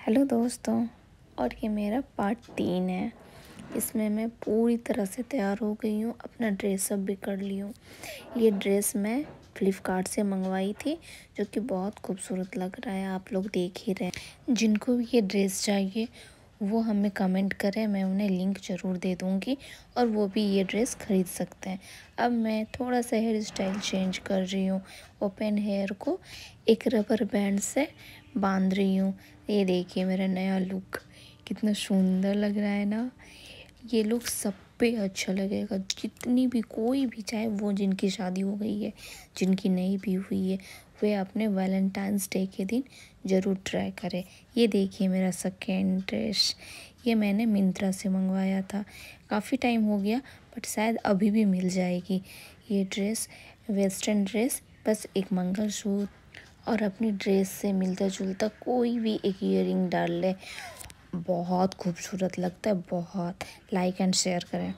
Hello दोस्तों, और ये मेरा पार्ट तीन है। इसमें मैं पूरी तरह से तैयार हो गई हूँ, अपना ड्रेसअप भी कर ली हूँ। ये ड्रेस मैं फ्लिपकार्ट से मंगवाई थी, जो कि बहुत खूबसूरत लग रहा है, आप लोग देख ही रहे हैं। जिनको भी ये ड्रेस चाहिए वो हमें कमेंट करें, मैं उन्हें लिंक ज़रूर दे दूँगी और वो भी ये ड्रेस ख़रीद सकते हैं। अब मैं थोड़ा सा हेयर स्टाइल चेंज कर रही हूँ। ओपन हेयर को एक रबर बैंड से बाँध रही हूँ। ये देखिए मेरा नया लुक कितना सुंदर लग रहा है ना। ये लुक सब पे अच्छा लगेगा। जितनी भी कोई भी, चाहे वो जिनकी शादी हो गई है, जिनकी नहीं भी हुई है, वे अपने वैलेंटाइंस डे के दिन ज़रूर ट्राई करें। ये देखिए मेरा सेकेंड ड्रेस। ये मैंने मिंत्रा से मंगवाया था। काफ़ी टाइम हो गया, बट शायद अभी भी मिल जाएगी। ये ड्रेस, वेस्टर्न ड्रेस, बस एक मंगलसूत्र। और अपनी ड्रेस से मिलता जुलता कोई भी एक इयर डाल ले। बहुत खूबसूरत लगता है बहुत लाइक एंड शेयर करें।